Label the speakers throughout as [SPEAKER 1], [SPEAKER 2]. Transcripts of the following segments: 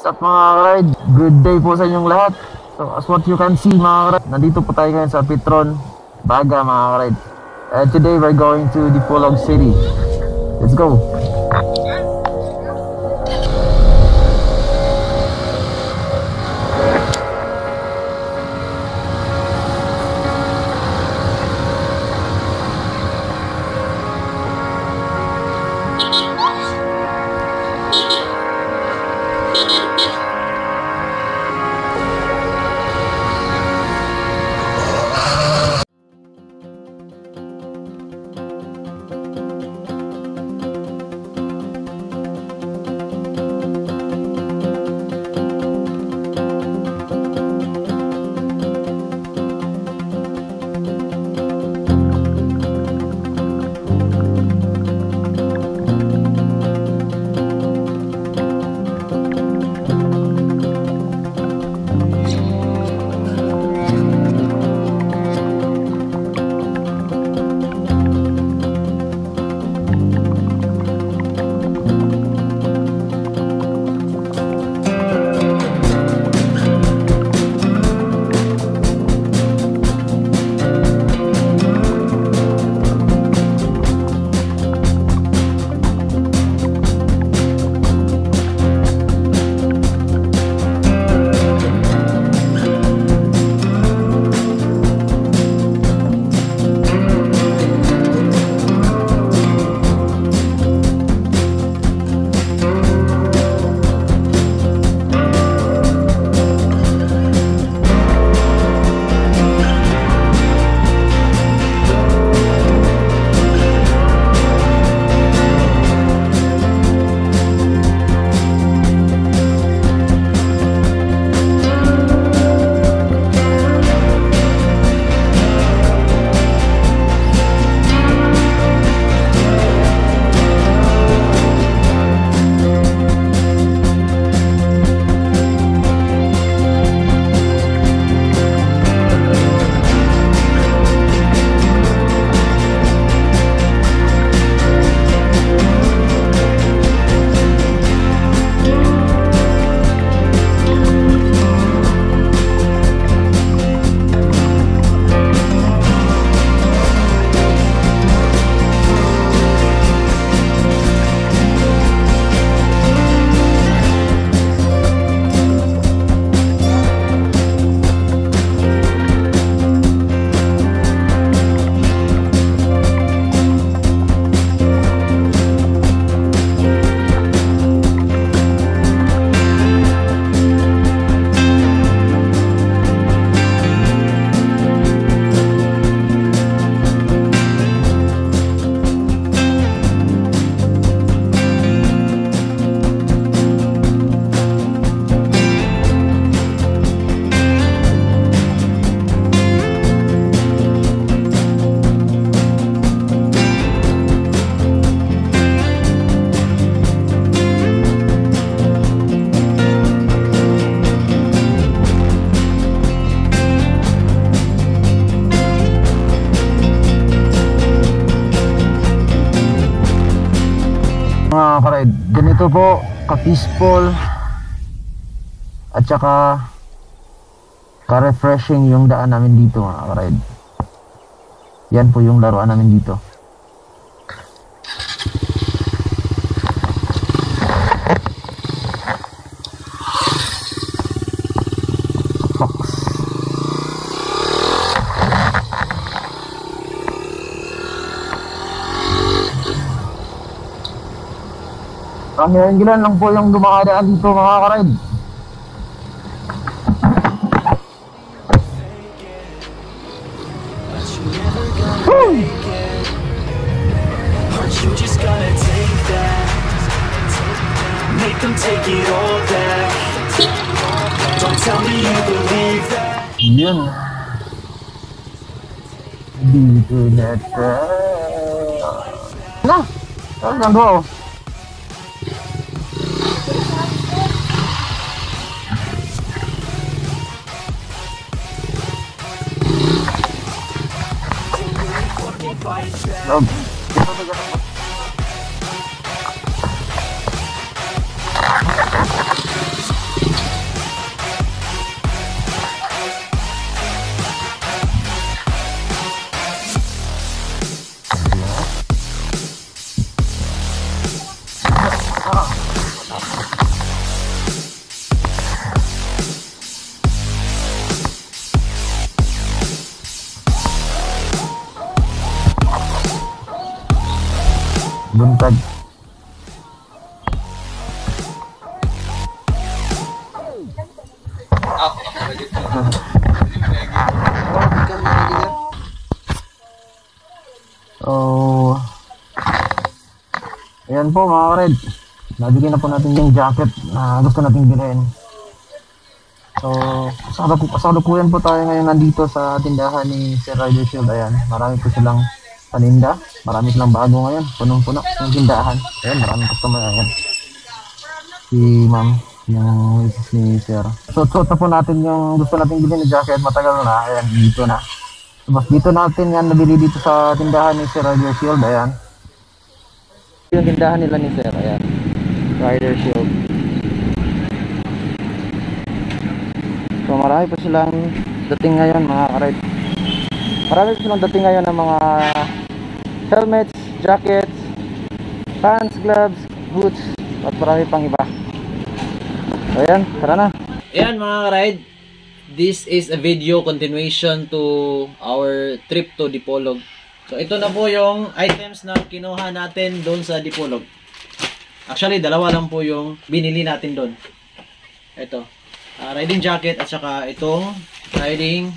[SPEAKER 1] What's up mga karide? Good day po sa inyong lahat. So as what you can see mga karide, nandito po tayo ngayon sa Petron, Baga mga karide. And today we're going to Dipolog City. Let's go! Ganito po ka-peaceful at saka ka-refreshing yung daan namin dito mga karide. Yan po yung laruan namin dito Kamihan lang po yung dumakadaan dito mga karide. Yun. Dito na tayo. Na! Saan ka ba? Buntag. Oh. Ayan po mga red. Nabigyan na po natin yung jacket na gusto nating bilhin. So, sa kasalukuyan po tayo ngayon nandito sa tindahan ni Sir Rider Shield. Ayan, marami po silang paninda. Marami silang bago ngayon. Punong-puno yung tindahan. Ayan, maraming customer. Ayan. Si ma'am, yung misis ni Sir. So, suot na po natin yung gusto nating bilhin na jacket. Matagal na. Ayan, dito na. Tapos dito natin yan nabili dito sa tindahan ni Sir Rider Shield. Ayan. Yung tindahan nila ni Sir. Ayan. Rider Shield. So marami pa silang dating ngayon mga karide. Marami pa silang dating ngayon ng mga helmets, jackets, pants, gloves, boots, at marami pang iba. So ayan, tara na.
[SPEAKER 2] Ayan mga ka-ride, this is a video continuation to our trip to Dipolog. So ito na po yung items na kinuha natin doon sa Dipolog. Actually, dalawa lang po yung binili natin doon. Ito, ah, riding jacket at saka itong riding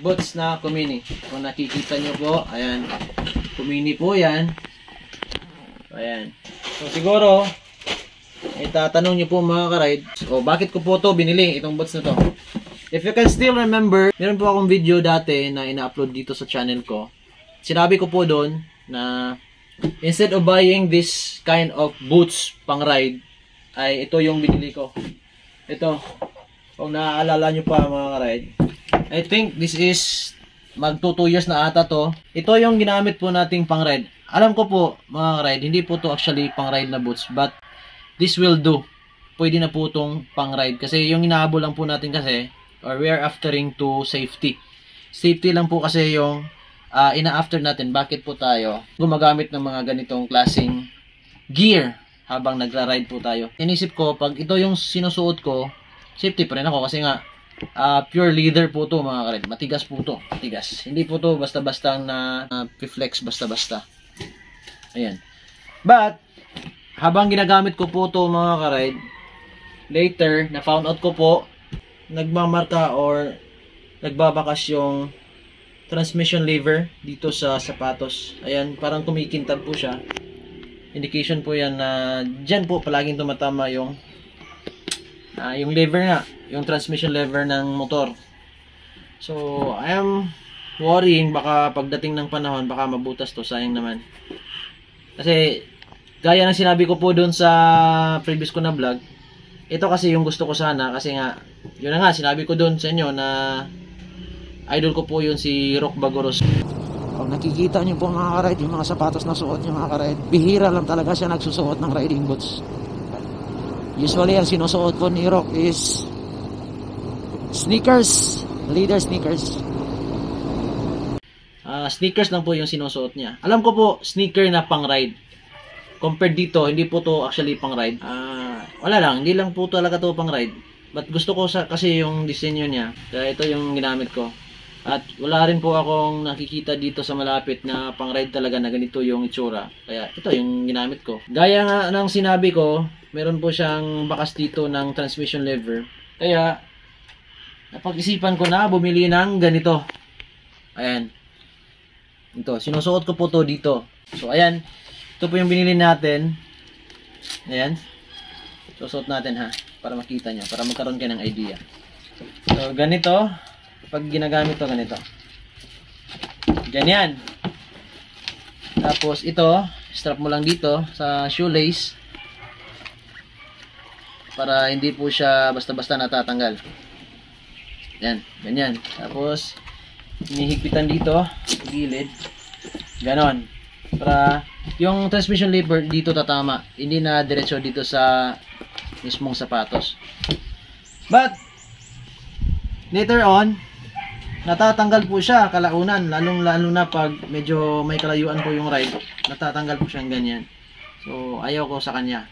[SPEAKER 2] boots na Kumini. Kung nakikita nyo po, ayan, Kumini po yan. Ayan. So siguro, itatanong nyo po mga ka-ride, o bakit ko po to binili, itong boots na to. If you can still remember, meron po akong video dati na ina-upload dito sa channel ko. Sinabi ko po doon na instead of buying this kind of boots pang ride, ay ito yung binili ko. Ito. Kung naaalala nyo pa mga ka-ride. I think this is mag 2 years na ata to. Ito yung ginamit po nating pang ride. Alam ko po mga ka-ride, hindi po to actually pang ride na boots, but this will do. Pwede na po itong pang ride. Kasi yung inahabol lang po natin kasi, or we are aftering to safety. Safety lang po kasi yung uh, ina-after natin. Bakit po tayo gumagamit ng mga ganitong klaseng gear habang nagra-ride po tayo. Inisip ko, pag ito yung sinusuot ko, safety pa rin ako kasi nga uh, pure leather po to mga kared. Matigas po to. Matigas. Hindi po to basta-basta na uh, flex basta-basta. Ayan. But, habang ginagamit ko po to mga karide, later, na found out ko po, nagmamarka or nagbabakas yung transmission lever dito sa sapatos. Ayan, parang kumikintab po siya. Indication po yan na dyan po palaging tumatama yung uh, yung lever nga, yung transmission lever ng motor. So, I am worrying baka pagdating ng panahon baka mabutas to, sayang naman. Kasi gaya ng sinabi ko po doon sa previous ko na vlog, ito kasi yung gusto ko sana kasi nga yun na nga sinabi ko doon sa inyo na idol ko po yun si Rock Bagoros.
[SPEAKER 3] Kung nakikita niyo po mga karide, yung mga sapatos na suot niyo mga karide, bihira lang talaga siya nagsusuot ng riding boots. Usually, ang sinusuot po ni Rock is sneakers, leader sneakers.
[SPEAKER 2] Uh, sneakers lang po yung sinusuot niya. Alam ko po, sneaker na pang ride. Compared dito, hindi po to actually pang ride. Uh, wala lang, hindi lang po talaga to pang ride. But gusto ko sa, kasi yung disenyo niya. Kaya ito yung ginamit ko. At wala rin po akong nakikita dito sa malapit na pang ride talaga na ganito yung itsura. Kaya ito yung ginamit ko. Gaya nga ng sinabi ko, meron po siyang bakas dito ng transmission lever. Kaya, napag-isipan ko na bumili ng ganito. Ayan. Ito, sinusuot ko po to dito. So, ayan. Ito po yung binili natin. Ayan. Susuot natin ha. Para makita nyo. Para magkaroon kayo ng idea. So, ganito. Pag ginagamit to ganito. Ganyan. Tapos, ito. Strap mo lang dito sa shoelace. Para hindi po siya basta-basta natatanggal. Yan. Ganyan. Tapos, hinihigpitan dito. Gilid. Ganon. Para yung transmission lever dito tatama. Hindi na diretso dito sa mismong sapatos. But, later on, natatanggal po siya kalaunan. Lalong lalo na pag medyo may kalayuan po yung ride. Natatanggal po siyang ganyan. So, ayaw ko sa kanya.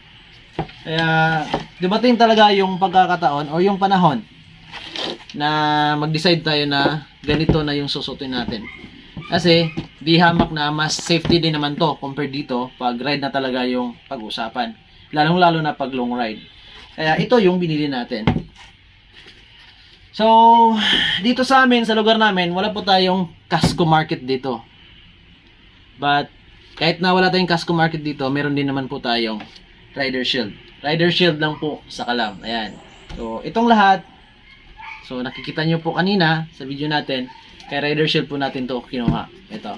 [SPEAKER 2] Kaya, dumating talaga yung pagkakataon o yung panahon na mag-decide tayo na ganito na yung susutin natin. Kasi, di hamak na mas safety din naman to compared dito pag ride na talaga yung pag-usapan. Lalong lalo na pag long ride. Kaya ito yung binili natin. So, dito sa amin, sa lugar namin, wala po tayong Casco Market dito. But, kahit na wala tayong Casco Market dito, meron din naman po tayong Rider Shield. Rider Shield lang po sa Kalam. Ayan. So, itong lahat, so nakikita nyo po kanina sa video natin, kay Rider Shield po natin to kinuha. Ito.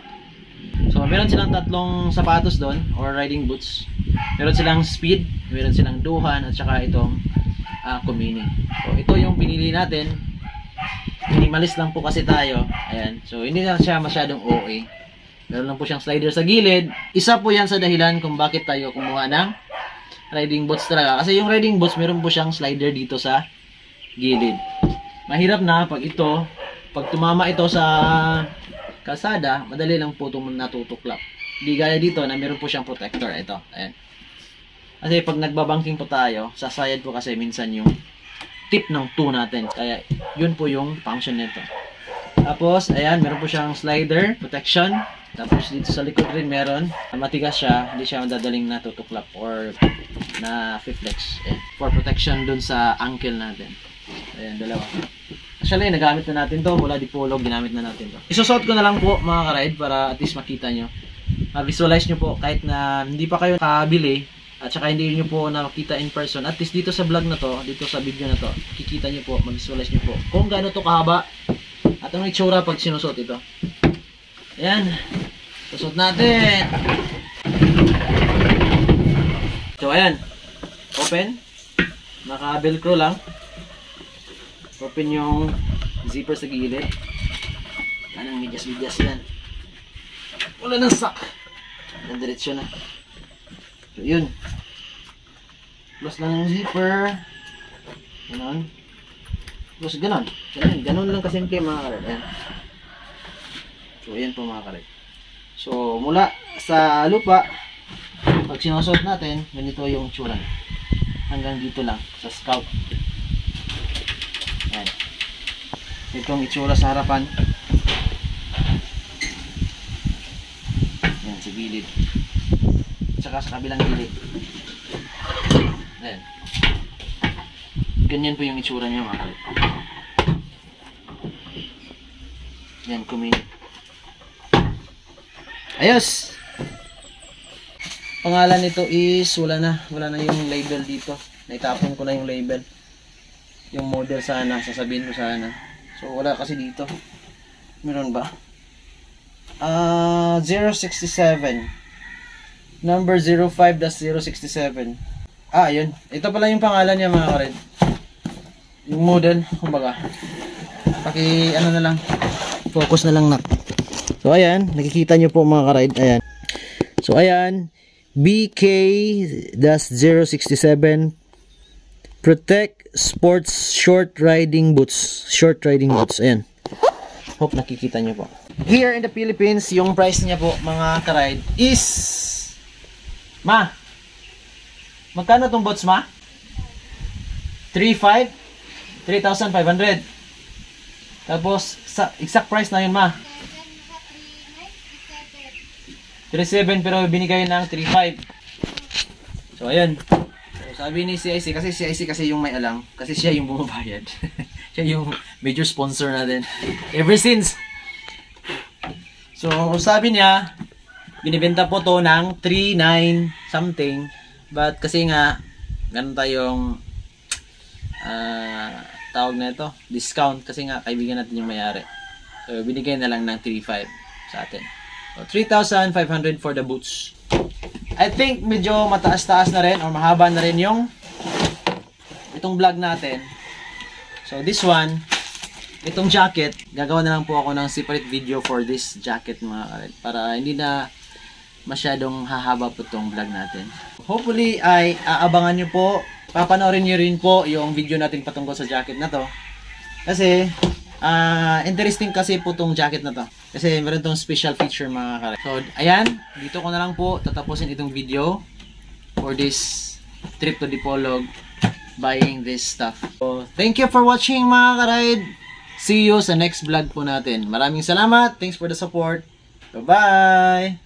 [SPEAKER 2] So, meron silang tatlong sapatos doon, or riding boots. Meron silang speed, meron silang duhan, at saka itong uh, kumini. So, ito yung pinili natin. Minimalist lang po kasi tayo. Ayan. So, hindi na siya masyadong OA. Meron lang po siyang slider sa gilid. Isa po yan sa dahilan kung bakit tayo kumuha ng riding boots talaga. Kasi yung riding boots, meron po siyang slider dito sa gilid. Mahirap na pag ito, pag tumama ito sa kalsada, madali lang po itong natutuklap. Hindi gaya dito na meron po siyang protector. Ito, ayan. Kasi pag nagbabangking po tayo, sasayad po kasi minsan yung tip ng 2 natin. Kaya yun po yung function nito. Tapos, ayan, meron po siyang slider, protection. Tapos dito sa likod rin meron, matigas siya, hindi siya madadaling natutuklap or na flex. Ayan, for protection dun sa ankle natin. Ayan, dalawa. Actually, nagamit na natin to. Mula di pulog, ginamit na natin to. Isusot ko na lang po mga ka-ride para at least makita nyo. Ma-visualize nyo po kahit na hindi pa kayo nakabili at saka hindi nyo po nakita in person. At least dito sa vlog na to, dito sa video na to, kikita nyo po, ma-visualize nyo po kung gaano to kahaba at anong itsura pag sinusot ito. Ayan. Susot natin. So, ayan. Open. Naka-velcro lang. Open yung zipper sa gilid. Anong medyas-medyas yan. Wala nang sak. Nandiretso na. So, yun. Close lang yung zipper. Ganon. Close ganon. Ganon, ganon lang kasimple mga karat. Ayan. So, ayan po mga karat. So, mula sa lupa, pag sinusot natin, ganito yung tsura. Hanggang dito lang, sa scout. Ayan. Itong itsura sa harapan. Ayan, sa gilid. Tsaka sa kabilang gilid. Ayan. Ganyan po yung itsura niya mga kalit. Yan, kumini. Ayos! Pangalan nito is, wala na. Wala na yung label dito. Naitapon ko na yung label. Yung model sana, sasabihin ko sana. So, wala kasi dito. Meron ba? Ah, 067. Number 05-067. Ah, yun. Ito pala yung pangalan niya mga kared. Yung model, kumbaga. Paki, ano na lang. Focus na lang na. So, ayan. Nakikita nyo po mga kared. Ayan. So, ayan. BK-067 Protect Sports Short Riding Boots. Short Riding Boots. Ayan. Hope nakikita nyo po. Here in the Philippines, yung price niya po, mga karide, is... Ma! Magkano tong boots, ma? 3,500? 3,500. Tapos, sa exact price na yun, ma. 3,700 pero binigay ng 3,500. So, ayun. So, sabi ni CIC, kasi CIC kasi yung may alam. Kasi siya yung bumabayad. siya yung major sponsor natin. Ever since. So, sabi niya, binibenta po to ng 3,900 something. But kasi nga, ganun tayong ah, tawag na ito, discount. Kasi nga, kaibigan natin yung mayari. So, binigay na lang ng 3,500 sa atin. So, 3,500 for the boots. I think medyo mataas-taas na rin or mahaba na rin yung itong vlog natin. So, this one, itong jacket, gagawa na lang po ako ng separate video for this jacket mga karet. Para hindi na masyadong hahaba po itong vlog natin. Hopefully ay aabangan nyo po, papanoorin nyo rin po yung video natin patungkol sa jacket na to. Kasi, ah interesting kasi po itong jacket na to. Kasi meron tong special feature mga karet. So, ayan, dito ko na lang po tatapusin itong video for this trip to Dipolog buying this stuff. So, thank you for watching mga karide. See you sa next vlog po natin. Maraming salamat. Thanks for the support. Bye-bye!